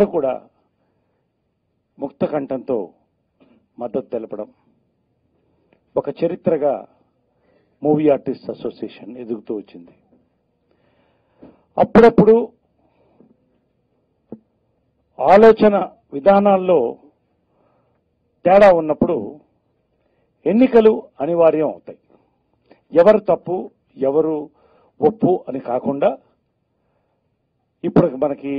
అందరూ కూడా ముక్త కంఠంతో మద్దతు తెలపడం ఒక చరిత్రగా మూవీ ఆర్టిస్ట్ అసోసియేషన్ ఎదుగుతూ వచ్చింది. అప్పుడప్పుడు ఆలోచన విధానాల్లో తేడా ఉన్నప్పుడు ఎన్నికలు అనివార్యం అవుతాయి. ఎవరు తప్పు ఎవరు ఒప్పు అని కాకుండా ఇప్పుడు మనకి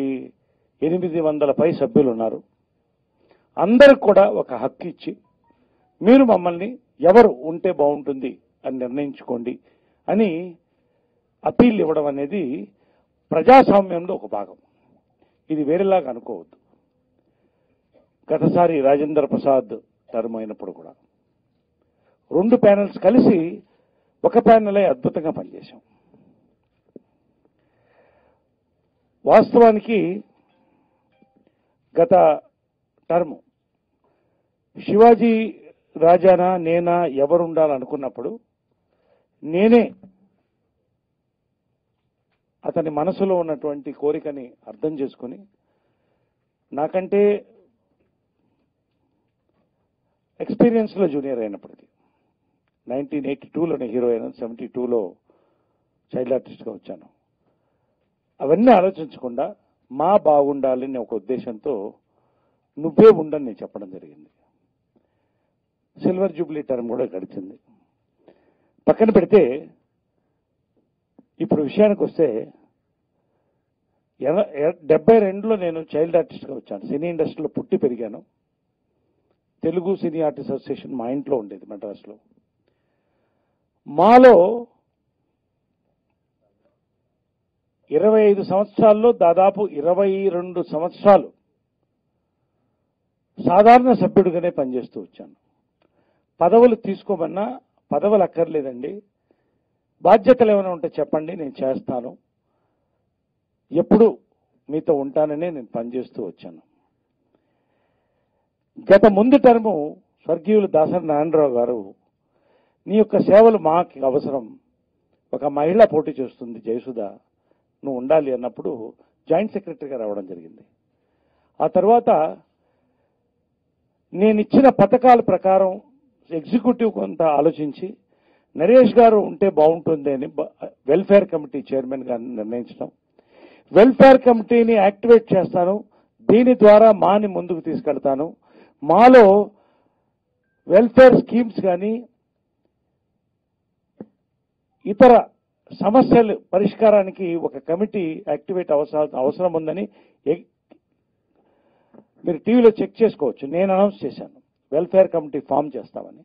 ఎనిమిది వందల పై సభ్యులు ఉన్నారు అందరికి కూడా ఒక హక్కు ఇచ్చి మీరు మమ్మల్ని ఎవరు ఉంటే బాగుంటుంది అని నిర్ణయించుకోండి అని అపీల్ ఇవ్వడం అనేది ప్రజాస్వామ్యంలో ఒక భాగం. ఇది వేరేలాగా అనుకోవద్దు. గతసారి రాజేంద్ర ప్రసాద్ టర్మ్ అయినప్పుడు కూడా రెండు ప్యానెల్స్ కలిసి ఒక ప్యానెలే అద్భుతంగా పనిచేశాం. వాస్తవానికి గత టర్మ్. శివాజీ రాజానా నేనా ఎవరు ఉండాలనుకున్నప్పుడు నేనే అతని మనసులో ఉన్నటువంటి కోరికని అర్థం చేసుకుని నాకంటే ఎక్స్పీరియన్స్లో జూనియర్ అయినప్పటికీ నైన్టీన్ ఎయిటీ టూలోనే హీరో అయినాను సెవెంటీ టూలో చైల్డ్ ఆర్టిస్ట్గా వచ్చాను. అవన్నీ ఆలోచించకుండా మా బాగుండాలి అనే ఒక ఉద్దేశంతో నువ్వే ఉండని నేను చెప్పడం జరిగింది. సిల్వర్ జూబ్లీ టర్మ్ కూడా గడిచింది. పక్కన పెడితే ఇప్పుడు విషయానికి వస్తే డెబ్బై రెండులో నేను చైల్డ్ ఆర్టిస్ట్గా వచ్చాను. సినీ ఇండస్ట్రీలో పుట్టి పెరిగాను. తెలుగు సినీ ఆర్టిస్ట్ అసోసియేషన్ మా ఇంట్లో ఉండేది మెడ్రాస్లో మాలో ఇరవై ఐదు సంవత్సరాల్లో దాదాపు ఇరవై రెండు సంవత్సరాలు సాధారణ సభ్యుడిగానే పనిచేస్తూ వచ్చాను. పదవులు తీసుకోమన్నా పదవులు అక్కర్లేదండి. బాధ్యతలు ఏమైనా ఉంటే చెప్పండి నేను చేస్తాను. ఎప్పుడు మీతో ఉంటాననే నేను పనిచేస్తూ వచ్చాను. గత ముందు టర్ము స్వర్గీయులు దాసరి నారాయణరావు గారు నీ యొక్క సేవలు మాకు అవసరం. ఒక మహిళ పోటీ చేస్తుంది జయసుధ. నువ్వు ఉండాలి అన్నప్పుడు జాయింట్ సెక్రటరీగా రావడం జరిగింది. ఆ తర్వాత నేను ఇచ్చిన పథకాల ప్రకారం ఎగ్జిక్యూటివ్ కొంత ఆలోచించి నరేష్ గారు ఉంటే బాగుంటుంది అని వెల్ఫేర్ కమిటీ చైర్మన్ గారిని నిర్ణయించడం. వెల్ఫేర్ కమిటీని యాక్టివేట్ చేస్తాను దీని ద్వారా మాని ముందుకు తీసుకెళ్తాను. మాలో వెల్ఫేర్ స్కీమ్స్ కానీ ఇతర సమస్యలు పరిష్కారానికి ఒక కమిటీ యాక్టివేట్ అవసర అవసరం ఉందని మీరు టీవీలో చెక్ చేసుకోవచ్చు. నేను అనౌన్స్ చేశాను. వెల్ఫేర్ కమిటీ ఫామ్ చేస్తామని.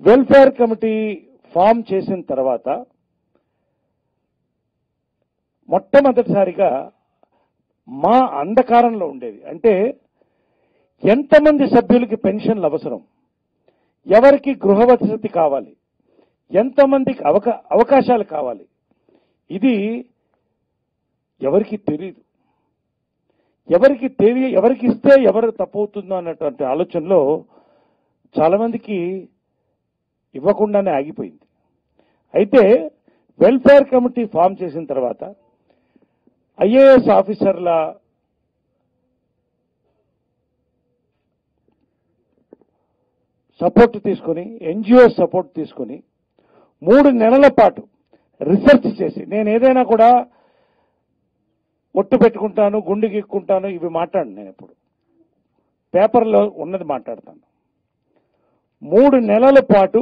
వెల్ఫేర్ కమిటీ ఫామ్ చేసిన తర్వాత మొట్టమొదటిసారిగా మా అంధకారంలో ఉండేది. అంటే ఎంతమంది సభ్యులకి పెన్షన్లు అవసరం? ఎవరికి గృహవసతి కావాలి? ఎంతమందికి అవకా అవకాశాలు కావాలి? ఇది ఎవరికి తెలియదు ఎవరికి తెలియ ఎవరికి ఇస్తే ఎవరు తప్పవుతుందో అన్నటువంటి ఆలోచనలో చాలామందికి ఇవ్వకుండానే ఆగిపోయింది. అయితే వెల్ఫేర్ కమిటీ ఫామ్ చేసిన తర్వాత ఐఏఎస్ ఆఫీసర్ల సపోర్ట్ తీసుకొని ఎన్జిఓ సపోర్ట్ తీసుకొని మూడు నెలల పాటు రీసెర్చ్ చేసి నేను ఏదైనా కూడా ఒట్టు పెట్టుకుంటాను గుండు గీక్కుంటాను ఇవి మాట్లాడు నేను ఎప్పుడు. పేపర్లో ఉన్నది మాట్లాడతాను. మూడు నెలల పాటు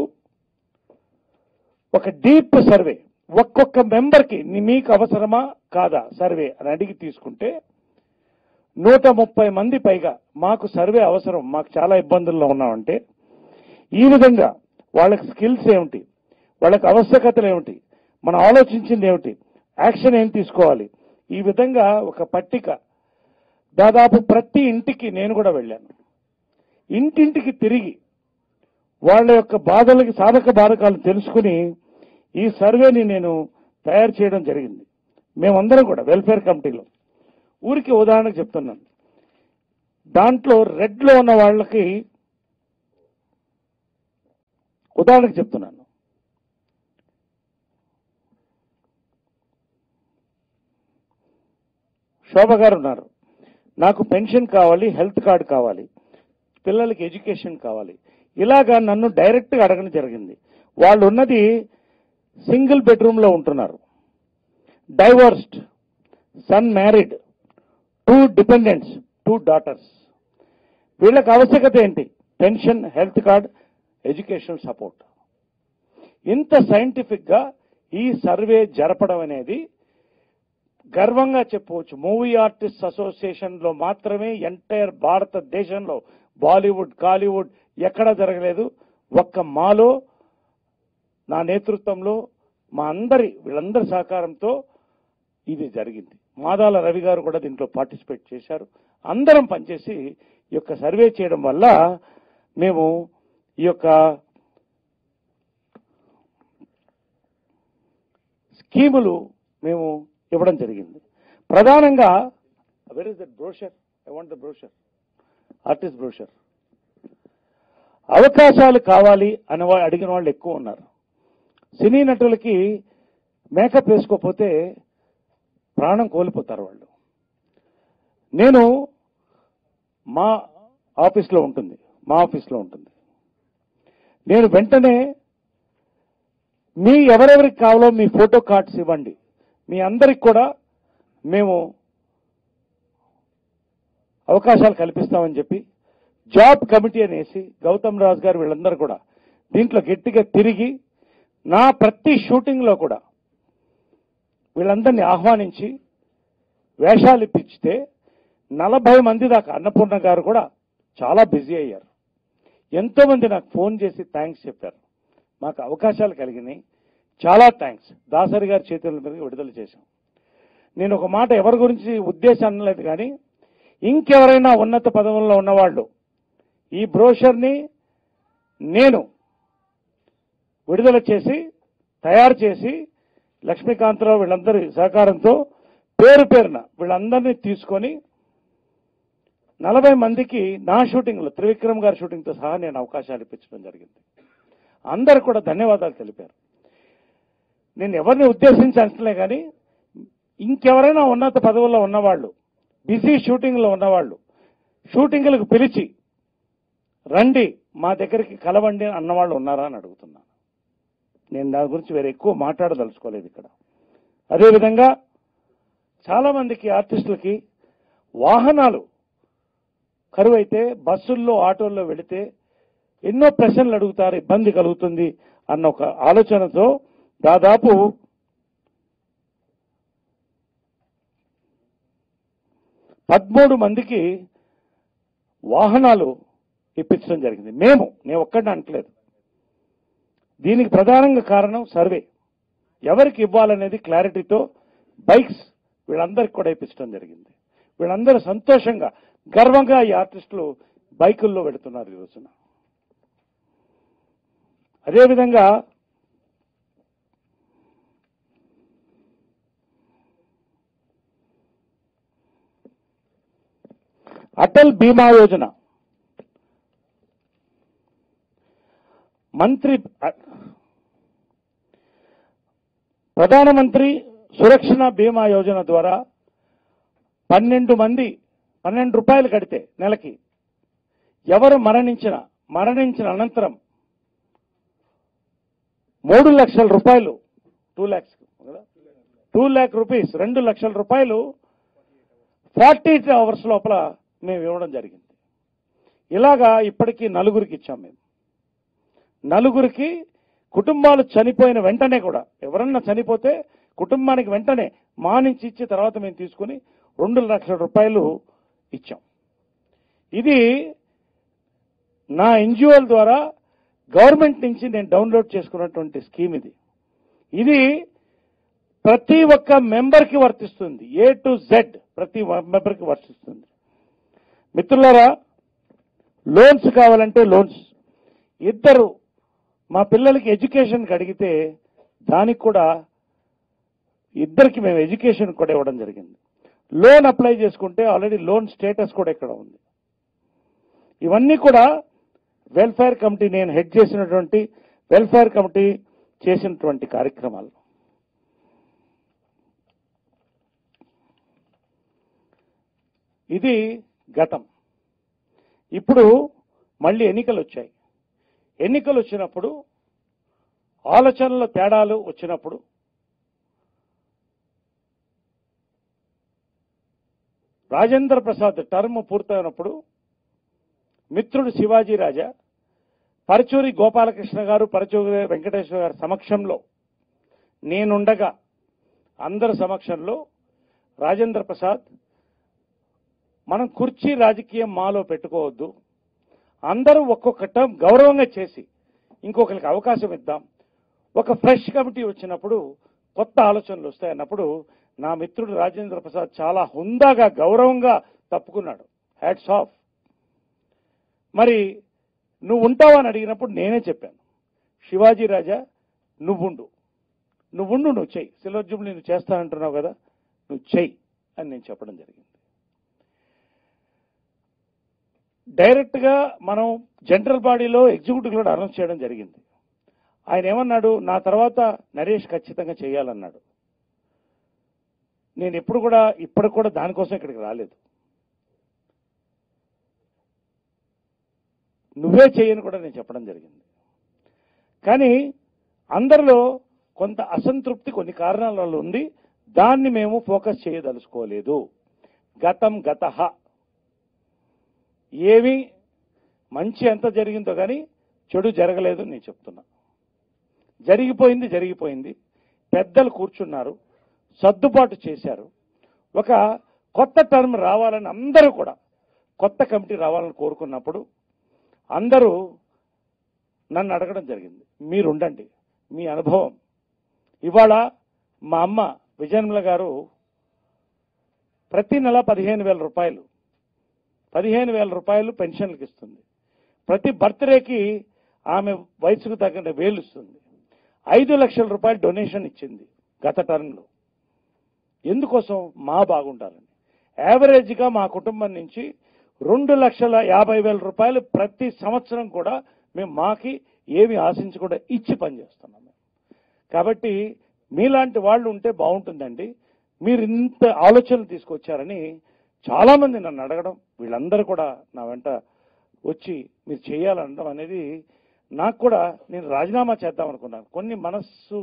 ఒక డీప్ సర్వే ఒక్కొక్క మెంబర్కి మీకు అవసరమా కాదా సర్వే అని అడిగి తీసుకుంటే నూట ముప్పై మంది పైగా మాకు సర్వే అవసరం మాకు చాలా ఇబ్బందుల్లో ఉన్నామంటే ఈ విధంగా వాళ్ళకి స్కిల్స్ ఏమిటి? వాళ్ళకి ఆవశ్యకతలు ఏమిటి? మనం ఆలోచించింది ఏమిటి? యాక్షన్ ఏం తీసుకోవాలి? ఈ విధంగా ఒక పట్టిక. దాదాపు ప్రతి ఇంటికి నేను కూడా వెళ్ళాను. ఇంటింటికి తిరిగి వాళ్ళ యొక్క బాధలకి సాధక బాధకాలు తెలుసుకుని ఈ సర్వేని నేను తయారు చేయడం జరిగింది. మేమందరం కూడా వెల్ఫేర్ కమిటీలో. ఊరికి ఉదాహరణకు చెప్తున్నాను. దాంట్లో రెడ్లో ఉన్న వాళ్ళకి ఉదాహరణకు చెప్తున్నాను. శోభ గారు ఉన్నారు నాకు పెన్షన్ కావాలి హెల్త్ కార్డ్ కావాలి పిల్లలకి ఎడ్యుకేషన్ కావాలి. ఇలాగా నన్ను డైరెక్ట్గా అడగడం జరిగింది. వాళ్ళు ఉన్నది సింగిల్ బెడ్రూమ్లో ఉంటున్నారు. Divorced son married two dependents two daughters. వీళ్ళకి ఆవశ్యకత ఏంటి? Pension health card education support. ఇంత సైంటిఫిక్గా ఈ సర్వే జరపడం అనేది గర్వంగా చెప్పవచ్చు. మూవీ ఆర్టిస్ట్ అసోసియేషన్లో మాత్రమే ఎంటైర్ భారతదేశంలో బాలీవుడ్ కాలీవుడ్ ఎక్కడ జరగలేదు. ఒక్క మాలో నా నేతృత్వంలో మా అందరి వీళ్ళందరి సహకారంతో ఇది జరిగింది. మాదాల రవి గారు కూడా దీంట్లో పార్టిసిపేట్ చేశారు. అందరం పనిచేసి ఈ యొక్క సర్వే చేయడం వల్ల మేము ఈ యొక్క స్కీములు మేము ఇవ్వడం జరిగింది. ప్రధానంగా where is that brochure I want the brochure artist brochure అవకాశాలు కావాలి అని అడిగిన వాళ్ళు ఎక్కువ ఉన్నారు. సినీ నటులకి మేకప్ వేసుకోకపోతే ప్రాణం కోల్పోతారు వాళ్ళు. నేను మా ఆఫీస్లో ఉంటుంది. మా ఆఫీస్లో ఉంటుంది. నేను వెంటనే మీ ఎవరెవరికి కావాలో మీ ఫోటో కార్డ్స్ ఇవ్వండి. మీ అందరికి కూడా మేము అవకాశాలు కల్పిస్తామని చెప్పి జాబ్ కమిటీ అనేసి గౌతమ్ రాజు గారు వీళ్ళందరూ కూడా దీంట్లో గట్టిగా తిరిగి నా ప్రతి షూటింగ్లో కూడా వీళ్ళందరినీ ఆహ్వానించి వేషాలు ఇప్పించితే నలభై మంది దాకా అన్నపూర్ణ గారు కూడా చాలా బిజీ అయ్యారు. ఎంతోమంది నాకు ఫోన్ చేసి థ్యాంక్స్ చెప్పారు. మాకు అవకాశాలు కలిగినాయి. చాలా థ్యాంక్స్ దాసరి గారి చేతుల మీద విడుదల చేశాం. నేను ఒక మాట ఎవరి గురించి ఉద్దేశం అనలేదు కానీ ఇంకెవరైనా ఉన్నత పదవుల్లో ఉన్నవాళ్ళు ఈ బ్రోషర్ని నేను విడుదల చేసి తయారు చేసి లక్ష్మీకాంతరావు వీళ్ళందరి సహకారంతో పేరు పేరున వీళ్ళందరినీ తీసుకొని నలభై మందికి నా షూటింగ్లో త్రివిక్రమ్ గారి షూటింగ్తో సహా నేను అవకాశాలు ఇప్పించడం జరిగింది. అందరు కూడా ధన్యవాదాలు తెలిపారు. నేను ఎవరిని ఉద్దేశించి అంటలే కానీ ఇంకెవరైనా ఉన్నత పదవుల్లో ఉన్నవాళ్ళు బిజీ షూటింగ్లో ఉన్నవాళ్ళు షూటింగ్లకు పిలిచి రండి మా దగ్గరికి కలవండి అన్నవాళ్ళు ఉన్నారా అని అడుగుతున్నాను. నేను దాని గురించి వేరే ఎక్కువ మాట్లాడదలుచుకోలేదు ఇక్కడ. అదేవిధంగా చాలామందికి ఆర్టిస్టులకి వాహనాలు కరువైతే బస్సుల్లో ఆటోల్లో వెళితే ఎన్నో ప్రశ్నలు అడుగుతారు ఇబ్బంది కలుగుతుంది అన్న ఒక ఆలోచనతో దాదాపు పదమూడు మందికి వాహనాలు ఇప్పించడం జరిగింది. మేము నేను ఒక్కడిని అంటలేదు దీనికి ప్రధానంగా కారణం సర్వే. ఎవరికి ఇవ్వాలనేది క్లారిటీతో బైక్స్ వీళ్ళందరికీ కూడా ఇప్పించడం జరిగింది. వీళ్ళందరూ సంతోషంగా గర్వంగా ఈ ఆర్టిస్టులు బైకుల్లో పెడుతున్నారు ఈ రోజున. అదేవిధంగా అటల్ బీమా యోజన. మంత్రి ప్రధానమంత్రి సురక్షణ బీమా యోజన ద్వారా పన్నెండు మంది పన్నెండు రూపాయలు కడితే నెలకి ఎవరు మరణించిన మరణించిన అనంతరం మూడు లక్షల రూపాయలు two lakhs two lakh rupees రెండు లక్షల రూపాయలు ఫార్టీ ఎయిట్ అవర్స్ లోపల మేము ఇవ్వడం జరిగింది. ఇలాగా ఇప్పటికీ నలుగురికి ఇచ్చాం మేము. నలుగురికి కుటుంబాలు చనిపోయిన వెంటనే కూడా ఎవరన్నా చనిపోతే కుటుంబానికి వెంటనే మా నుంచి ఇచ్చి తర్వాత మేము తీసుకుని రెండు లక్షల రూపాయలు ఇచ్చాం. ఇది నా ఎన్జిఓల ద్వారా గవర్నమెంట్ నుంచి నేను డౌన్లోడ్ చేసుకున్నటువంటి స్కీమ్ ఇది. ఇది ప్రతి ఒక్క మెంబర్కి వర్తిస్తుంది. ఏ టు జెడ్ ప్రతి మెంబర్కి వర్తిస్తుంది. మిత్రులారా లోన్స్ కావాలంటే లోన్స్. ఇద్దరు మా పిల్లలకి ఎడ్యుకేషన్కి అడిగితే దానికి కూడా ఇద్దరికి మేము ఎడ్యుకేషన్ కూడా ఇవ్వడం జరిగింది. లోన్ అప్లై చేసుకుంటే ఆల్రెడీ లోన్ స్టేటస్ కూడా ఇక్కడ ఉంది. ఇవన్నీ కూడా వెల్ఫేర్ కమిటీ నేను హెడ్ చేసినటువంటి వెల్ఫేర్ కమిటీ చేసినటువంటి కార్యక్రమాలు. ఇది గతం. ఇప్పుడు మళ్ళీ ఎన్నికలు వచ్చాయి ఎన్నికలు వచ్చినప్పుడు ఆలోచనల తేడాలు వచ్చినప్పుడు రాజేంద్ర ప్రసాద్ టర్మ్ పూర్తయినప్పుడు మిత్రుడు శివాజీ రాజా పరచూరి గోపాలకృష్ణ గారు పరచూరి వెంకటేశ్వర గారి సమక్షంలో నేనుండగా అందరి సమక్షంలో రాజేంద్ర ప్రసాద్ మనం కుర్చీ రాజకీయం మాలో పెట్టుకోవద్దు. అందరూ ఒక్కొక్క టర్మ్ గౌరవంగా చేసి ఇంకొకరికి అవకాశం ఇద్దాం. ఒక ఫ్రెష్ కమిటీ వచ్చినప్పుడు కొత్త ఆలోచనలు వస్తాయన్నప్పుడు నా మిత్రుడు రాజేంద్ర ప్రసాద్ చాలా హుందాగా గౌరవంగా తప్పుకున్నాడు. హ్యాట్స్ ఆఫ్ మరి నువ్వు ఉంటావా అని అడిగినప్పుడు నేనే చెప్పాను. శివాజీ రాజా నువ్వుండు. నువ్వుండు నువ్వు చెయ్యి. సిల్వర్ జూబ్లీ నువ్వు చేస్తానంటున్నావు కదా నువ్వు చెయ్యి అని నేను చెప్పడం జరిగింది. డైరెక్ట్గా మనం జనరల్ బాడీలో ఎగ్జిక్యూటివ్ కూడా అనౌన్స్ చేయడం జరిగింది. ఆయన ఏమన్నాడు? నా తర్వాత నరేష్ ఖచ్చితంగా చేయాలన్నాడు. నేను ఎప్పుడు కూడా ఇప్పటికి కూడా దానికోసం ఇక్కడికి రాలేదు. నువ్వే చేయని కూడా నేను చెప్పడం జరిగింది. కానీ అందరిలో కొంత అసంతృప్తి కొన్ని కారణాల వల్ల ఉంది. దాన్ని మేము ఫోకస్ చేయదలుచుకోలేదు. గతం గత. ఏవి మంచి ఎంత జరిగిందో కానీ చెడు జరగలేదు నేను చెప్తున్నా. జరిగిపోయింది జరిగిపోయింది. పెద్దలు కూర్చున్నారు సర్దుబాటు చేశారు. ఒక కొత్త టర్మ్ రావాలని అందరూ కూడా కొత్త కమిటీ రావాలని కోరుకున్నప్పుడు అందరూ నన్ను అడగడం జరిగింది. మీరు ఉండండి మీ అనుభవం. ఇవాళ మా అమ్మ విజయన్మల గారు ప్రతి నెల పదిహేను వేల రూపాయలు పదిహేను వేల రూపాయలు పెన్షన్లకు ఇస్తుంది ప్రతి బర్త్డేకి ఆమె వయసుకు తగిన వేలు ఇస్తుంది ఐదు లక్షల రూపాయలు డొనేషన్ ఇచ్చింది గత టర్మ్లో. ఎందుకోసం? మా బాగుండాలని. యావరేజ్గా మా కుటుంబం నుంచి రెండు లక్షల యాభై వేల రూపాయలు ప్రతి సంవత్సరం కూడా మేము మాకి ఏమి ఆశించకుండా ఇచ్చి పనిచేస్తున్నాం మేము. కాబట్టి మీలాంటి వాళ్ళు ఉంటే బాగుంటుందండి. మీరు ఇంత ఆలోచనలు తీసుకొచ్చారని చాలామంది నన్ను అడగడం వీళ్ళందరూ కూడా నా వెంట వచ్చి మీరు చేయాలనడం అనేది నాకు కూడా నేను రాజీనామా చేద్దాం అనుకున్నాను. కొన్ని మనస్సు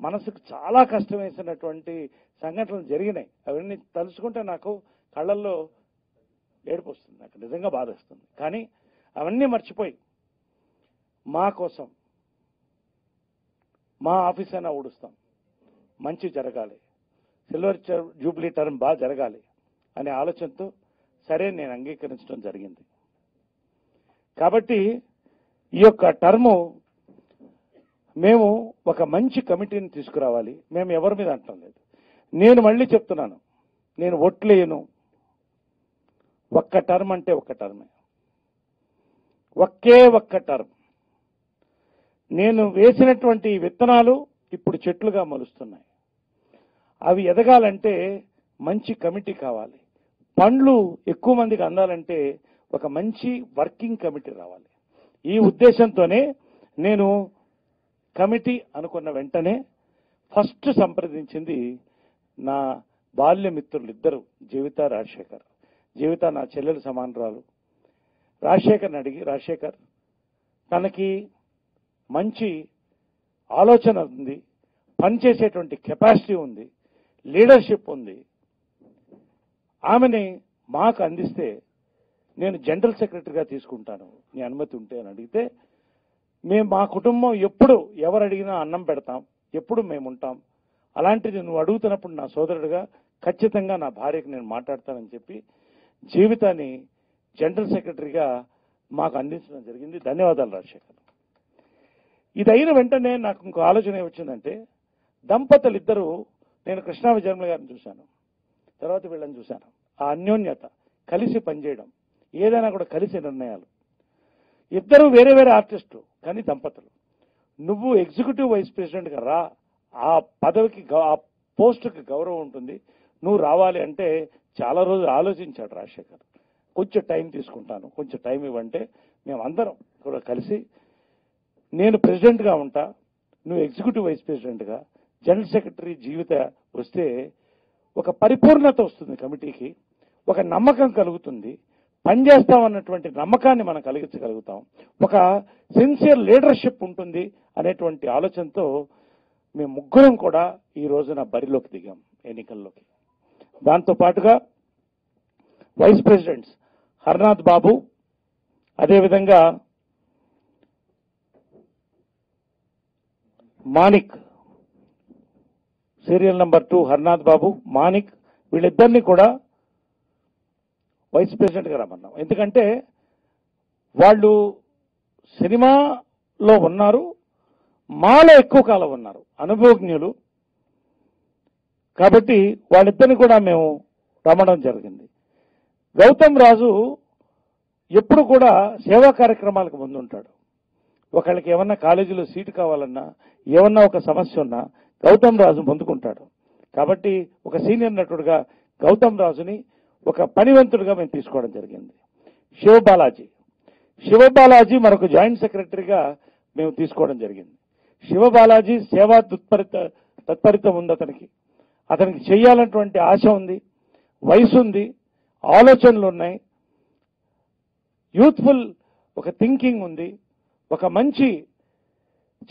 మనసుకు చాలా కష్టం వేసినటువంటి సంఘటనలు జరిగినాయి. అవన్నీ తలుచుకుంటే నాకు కళ్ళల్లో ఏడుపు వస్తుంది నాకు నిజంగా బాధ వస్తుంది కానీ అవన్నీ మర్చిపోయి మా కోసం మా ఆఫీస్ అయినా ఊడుస్తాం. మంచి జరగాలి. సిల్వర్ జూబ్లీ టర్మ్ బాగా జరగాలి. అనే ఆలోచనతో సరే నేను అంగీకరించడం జరిగింది. కాబట్టి ఈ యొక్క టర్ము మేము ఒక మంచి కమిటీని తీసుకురావాలి. మేము ఎవరి మీద అంటాం లేదు. నేను మళ్ళీ చెప్తున్నాను. నేను ఒట్లేయను ఒక్క టర్మ్ అంటే ఒక్క టర్మే. ఒకే ఒక్క టర్మ్. నేను వేసినటువంటి విత్తనాలు ఇప్పుడు చెట్లుగా మొలుస్తున్నాయి. అవి ఎదగాలంటే మంచి కమిటీ కావాలి. పండ్లు ఎక్కువ మందికి అందాలంటే ఒక మంచి వర్కింగ్ కమిటీ రావాలి. ఈ ఉద్దేశంతోనే నేను కమిటీ అనుకున్న వెంటనే ఫస్ట్ సంప్రదించింది నా బాల్య మిత్రులు ఇద్దరు జీవిత రాజశేఖర్. జీవిత నా చెల్లెలు సమానరాలు. రాజశేఖర్ని అడిగి రాజశేఖర్ తనకి మంచి ఆలోచన ఉంది పనిచేసేటువంటి కెపాసిటీ ఉంది లీడర్షిప్ ఉంది ఆమెని మాకు అందిస్తే నేను జనరల్ సెక్రటరీగా తీసుకుంటాను. నీ అనుమతి ఉంటే అని అడిగితే మేము మా కుటుంబం ఎప్పుడు ఎవరు అడిగినా అన్నం పెడతాం ఎప్పుడు మేము ఉంటాం. అలాంటిది నువ్వు అడుగుతున్నప్పుడు నా సోదరుడిగా ఖచ్చితంగా నా భార్యకు నేను మాట్లాడతానని చెప్పి జీవితాన్ని జనరల్ సెక్రటరీగా మాకు అందించడం జరిగింది. ధన్యవాదాలు రాజశేఖర్. ఇది అయిన వెంటనే నాకు ఇంకో ఆలోచన ఏమొచ్చిందంటే దంపతులు ఇద్దరు నేను కృష్ణా విజయమ్మ గారిని చూశాను. తర్వాత వీళ్ళని చూశాను. ఆ అన్యోన్యత కలిసి పనిచేయడం ఏదైనా కూడా కలిసి నిర్ణయాలు. ఇద్దరు వేరే వేరే ఆర్టిస్టులు కానీ దంపతులు. నువ్వు ఎగ్జిక్యూటివ్ వైస్ ప్రెసిడెంట్గా రా ఆ పదవికి గౌ- ఆ పోస్టుకి గౌరవం ఉంటుంది. నువ్వు రావాలి అంటే చాలా రోజులు ఆలోచించాడు రాజశేఖర్. కొంచెం టైం తీసుకుంటాను కొంచెం టైం ఇవ్వంటే మేమందరం కూడా కలిసి నేను ప్రెసిడెంట్గా ఉంటా నువ్వు ఎగ్జిక్యూటివ్ వైస్ ప్రెసిడెంట్గా జనరల్ సెక్రటరీ జీవిత వస్తే ఒక పరిపూర్ణత వస్తుంది కమిటీకి ఒక నమ్మకం కలుగుతుంది. పనిచేస్తామన్నటువంటి నమ్మకాన్ని మనం కలిగించగలుగుతాం. ఒక సిన్సియర్ లీడర్షిప్ ఉంటుంది అనేటువంటి ఆలోచనతో మేము ముగ్గురం కూడా ఈ రోజున బరిలోకి దిగాం ఎన్నికల్లోకి. దాంతో పాటుగా వైస్ ప్రెసిడెంట్స్ హర్నాథ్ బాబు అదేవిధంగా Manik serial number two Harnath Babu Manik వీళ్ళిద్దరిని కూడా వైస్ ప్రెసిడెంట్గా రమ్మన్నాం. ఎందుకంటే వాళ్ళు సినిమాలో ఉన్నారు మాలో ఎక్కువ కాలం ఉన్నారు అనుభవజ్ఞులు. కాబట్టి వాళ్ళిద్దరిని కూడా మేము రమ్మడం జరిగింది. గౌతమ్ రాజు ఎప్పుడు కూడా సేవా కార్యక్రమాలకు ముందుంటాడు. ఒకళ్ళకి ఏమన్నా కాలేజీలో సీటు కావాలన్నా ఏమన్నా ఒక సమస్య ఉన్నా గౌతమ్ రాజు పొందుకుంటాడు. కాబట్టి ఒక సీనియర్ నటుడుగా గౌతమ్ రాజుని ఒక పనివంతుడిగా మేము తీసుకోవడం జరిగింది. శివ బాలాజీ శివ బాలాజీ మరొక జాయింట్ సెక్రటరీగా మేము తీసుకోవడం జరిగింది. శివ బాలాజీ సేవా తత్పరిత తత్పరితం ఉంది అతనికి. అతనికి చేయాలన్నటువంటి ఆశ ఉంది వయసు ఉంది ఆలోచనలు ఉన్నాయి. యూత్ఫుల్ ఒక థింకింగ్ ఉంది. ఒక మంచి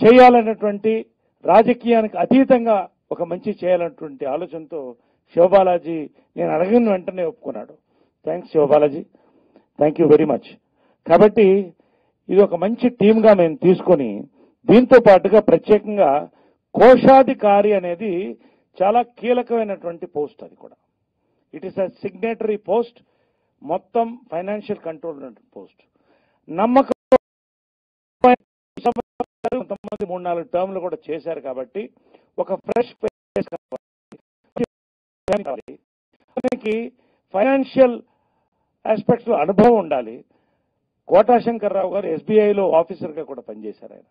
చేయాలన్నటువంటి రాజకీయానికి అతీతంగా ఒక మంచి చేయాలన్నటువంటి ఆలోచనతో శివబాలాజీ నేను అడగిన వెంటనే ఒప్పుకున్నాడు. Thanks Sivabalaji. Thank you very much కాబట్టి ఇది ఒక మంచి టీమ్గా మేము తీసుకొని దీంతో పాటుగా ప్రత్యేకంగా కోశాధికారి అనేది చాలా కీలకమైనటువంటి పోస్ట్ అది కూడా. It is a signatory post మొత్తం ఫైనాన్షియల్ కంట్రోల్ పోస్ట్. నమ్మకం కొంతమంది మూడు నాలుగు టర్మ్లు కూడా చేశారు కాబట్టి ఒక ఫ్రెష్ ఫేస్ కావాలి. దానికి ఫైనాన్షియల్ ఆస్పెక్ట్స్లో అనుభవం ఉండాలి. కోటా శంకర్రావు గారు ఎస్బీఐలో ఆఫీసర్గా కూడా పనిచేశారు ఆయన.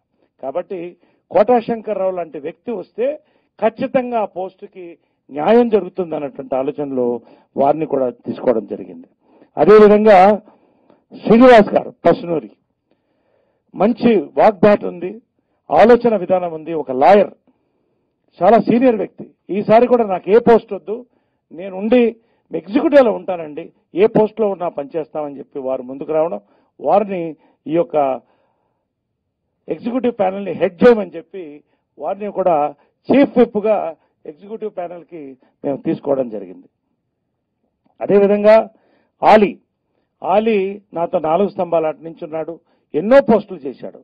కాబట్టి కోటా శంకర్రావు లాంటి వ్యక్తి వస్తే ఖచ్చితంగా ఆ పోస్టుకి న్యాయం జరుగుతుంది అన్నటువంటి ఆలోచనలో వారిని కూడా తీసుకోవడం జరిగింది. అదేవిధంగా శ్రీనివాస్ గారు పసునూరి. మంచి వాగ్బాట్ ఉంది ఆలోచన విధానం ఉంది ఒక లాయర్ చాలా సీనియర్ వ్యక్తి. ఈసారి కూడా నాకు ఏ పోస్ట్ వద్దు నేను ఉండి ఎగ్జిక్యూటివ్లో ఉంటానండి ఏ పోస్ట్లో ఉన్నా పనిచేస్తామని చెప్పి వారు ముందుకు రావడం వారిని ఈ యొక్క ఎగ్జిక్యూటివ్ ప్యానల్ని హెడ్ చేయమని చెప్పి వారిని కూడా చీఫ్ విప్గా ఎగ్జిక్యూటివ్ ప్యానల్కి మేము తీసుకోవడం జరిగింది. అదేవిధంగా ఆలీ ఆలీ నాతో నాలుగు స్తంభాలు అటు నుంచి ఉన్నాడు ఎన్నో పోస్టులు చేశాడు.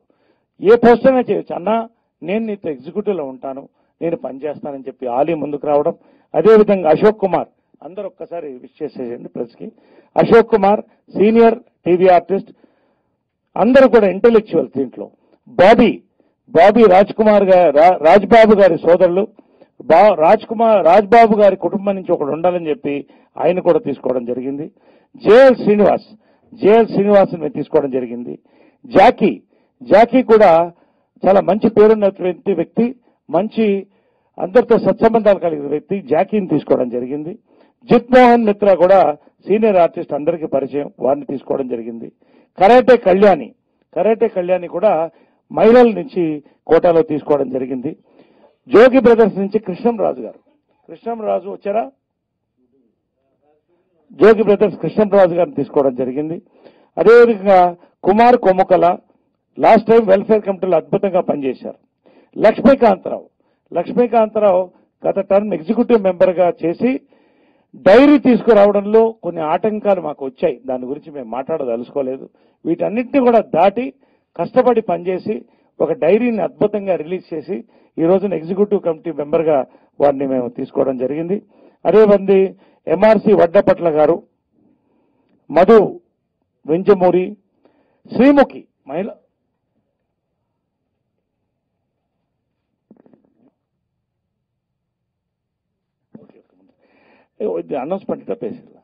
ఏ పోస్ట్ అయినా చేయొచ్చు. అన్నా నేను నీతో ఎగ్జిక్యూటివ్లో ఉంటాను. నేను పనిచేస్తానని చెప్పి ఆలీ ముందుకు రావడం. అదేవిధంగా అశోక్ కుమార్ అందరూ ఒక్కసారి విష్ చేసేయండి ప్రెస్కి. Ashok Kumar senior TV artist అందరూ కూడా ఇంటెలెక్చువల్ దీంట్లో. బాబీ బాబీ రాజ్ కుమార్ గారు రాజ్బాబు గారి సోదరులు. బా రాజ్ కుమార్ రాజ్బాబు గారి కుటుంబం నుంచి ఒకడు ఉండాలని చెప్పి ఆయన కూడా తీసుకోవడం జరిగింది. జేఎల్ శ్రీనివాస్ జేఎల్ శ్రీనివాస్ తీసుకోవడం జరిగింది. జాకీ. జాకీ కూడా చాలా మంచి పేరున్నటువంటి వ్యక్తి మంచి అందరితో సత్సంబంధాలు కలిగిన వ్యక్తి. జాకీని తీసుకోవడం జరిగింది. జిత్ మోహన్ మిత్రా కూడా సీనియర్ ఆర్టిస్ట్ అందరికీ పరిచయం వారిని తీసుకోవడం జరిగింది. కరాటే కళ్యాణి. కరాటే కళ్యాణి కూడా మహిళల నుంచి కోటాలో తీసుకోవడం జరిగింది. జోగి బ్రదర్స్ నుంచి కృష్ణంరాజు గారు. కృష్ణంరాజు వచ్చారా? జోగి బ్రదర్స్ కృష్ణంరాజు గారిని తీసుకోవడం జరిగింది. అదేవిధంగా Kumar Kommukala last time welfare కమిటీలో అద్భుతంగా పనిచేశారు. లక్ష్మీకాంతరావు. లక్ష్మీకాంతరావు గత టర్మ్ ఎగ్జిక్యూటివ్ మెంబర్గా చేసి డైరీ తీసుకురావడంలో కొన్ని ఆటంకాలు మాకు వచ్చాయి. దాని గురించి మేము మాట్లాడదలుచుకోలేదు. వీటన్నిటిని కూడా దాటి కష్టపడి పనిచేసి ఒక డైరీని అద్భుతంగా రిలీజ్ చేసి ఈ రోజున ఎగ్జిక్యూటివ్ కమిటీ మెంబర్గా వారిని మేము తీసుకోవడం జరిగింది. అదే మంది ఎంఆర్సి వడ్డపట్ల గారు మధు వెంజమూరి శ్రీముఖి మహిళ. ఇది అనౌన్స్మెంట్ పేసిಲ್ಲ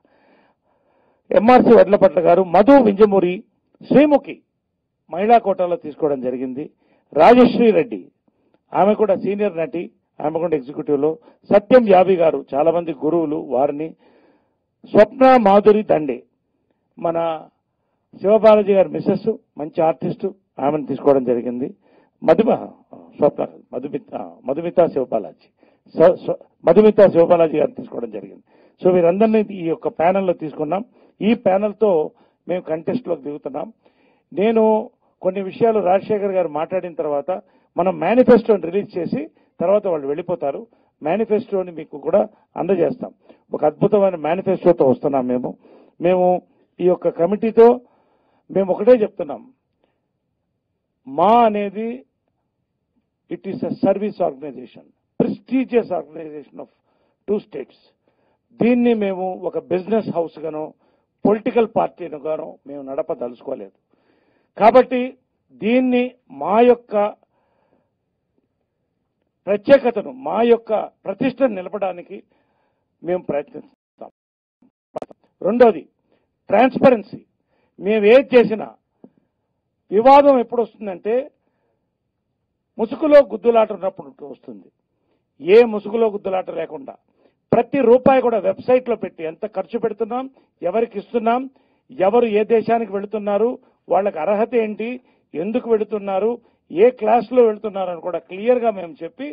ఎంఆర్సీ వడ్లపట్ల గారు మధు వింజమూరి శ్రీముఖి మహిళా కోటాలో తీసుకోవడం జరిగింది. రాజశ్రీ రెడ్డి ఆమె కూడా సీనియర్ నటి ఆమె కూడా ఎగ్జిక్యూటివ్లో. సత్యం యాబి గారు చాలామంది గురువులు వారిని. స్వప్న మాధురి దండే మన శివబాలాజీ గారి మిస్సెస్ మంచి ఆర్టిస్టు ఆమెను తీసుకోవడం జరిగింది. మధుమ స్వప్న మధుమిత మధుమిత శివబాలాజీ. మధుమిత శివబాలాజీ గారిని తీసుకోవడం జరిగింది. సో వీరందరినీ ఈ యొక్క ప్యానెల్లో తీసుకున్నాం. ఈ ప్యానెల్తో మేము కంటెస్ట్లోకి దిగుతున్నాం. నేను కొన్ని విషయాలు రాజశేఖర్ గారు మాట్లాడిన తర్వాత మనం మేనిఫెస్టోని రిలీజ్ చేసి తర్వాత వాళ్ళు వెళ్ళిపోతారు. మేనిఫెస్టోని మీకు కూడా అందజేస్తాం. ఒక అద్భుతమైన మేనిఫెస్టోతో వస్తున్నాం మేము. మేము ఈ యొక్క కమిటీతో మేము ఒకటే చెప్తున్నాం. మా అనేది it is a service organization prestigious organization of two states దీన్ని మేము ఒక బిజినెస్ హౌస్గానో పొలిటికల్ పార్టీనుగానో మేము నడపదలుచుకోలేదు. కాబట్టి దీన్ని మా యొక్క ప్రత్యేకతను మా యొక్క ప్రతిష్టను నిలపడానికి మేము ప్రయత్నిస్తాం. రెండోది ట్రాన్స్పరెన్సీ మేము ఏది చేసినా వివాదం ఎప్పుడు వస్తుందంటే ముసుగులో గుద్దులాట ఉన్నప్పుడు వస్తుంది. ఏ ముసుగులో గుద్దులాట లేకుండా ప్రతి రూపాయి కూడా వెబ్సైట్లో పెట్టి ఎంత ఖర్చు పెడుతున్నాం ఎవరికి ఇస్తున్నాం ఎవరు ఏ దేశానికి వెళుతున్నారు వాళ్ళకి అర్హత ఏంటి ఎందుకు వెళుతున్నారు ఏ క్లాస్లో వెళుతున్నారు అని కూడా క్లియర్గా మేము చెప్పి